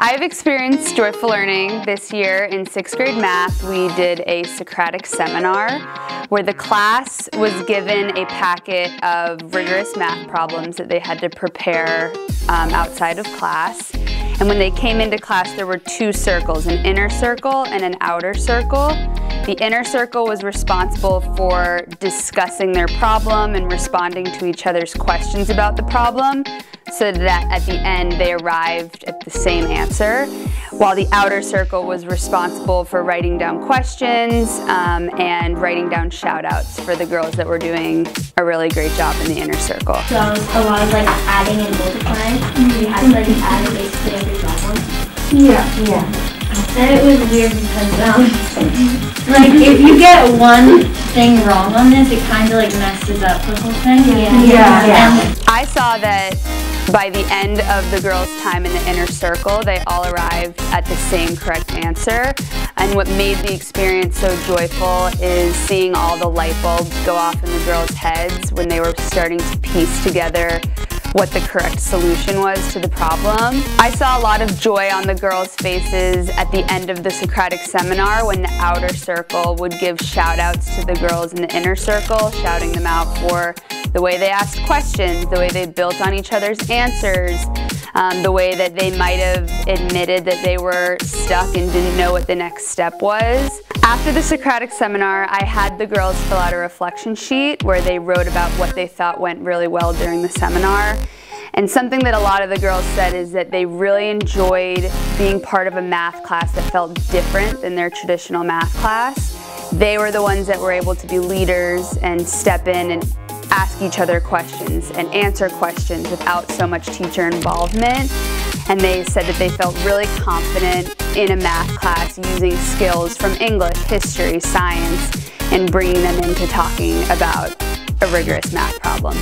I've experienced joyful learning this year in sixth grade math. We did a Socratic seminar where the class was given a packet of rigorous math problems that they had to prepare um, outside of class. And when they came into class, there were two circles, an inner circle and an outer circle. The inner circle was responsible for discussing their problem and responding to each other's questions about the problem so that at the end they arrived at the same answer, while the outer circle was responsible for writing down questions um, and writing down shout outs for the girls that were doing a really great job in the inner circle. So a lot of like adding and multiplying. Mm -hmm. You had to like add basically every problem. Yeah. Yeah. And it was weird because um, like if you get one thing wrong on this, it kind of like messes up the whole thing. Yeah. Yeah. yeah. I saw that by the end of the girls' time in the inner circle, they all arrived at the same correct answer. And what made the experience so joyful is seeing all the light bulbs go off in the girls' heads when they were starting to piece together what the correct solution was to the problem. I saw a lot of joy on the girls' faces at the end of the Socratic seminar when the outer circle would give shout outs to the girls in the inner circle, shouting them out for the way they asked questions, the way they built on each other's answers, um, the way that they might have admitted that they were stuck and didn't know what the next step was. After the Socratic seminar, I had the girls fill out a reflection sheet where they wrote about what they thought went really well during the seminar. And something that a lot of the girls said is that they really enjoyed being part of a math class that felt different than their traditional math class. They were the ones that were able to be leaders and step in and ask each other questions and answer questions without so much teacher involvement. And they said that they felt really confident in a math class using skills from English, history, science, and bringing them into talking about a rigorous math problem.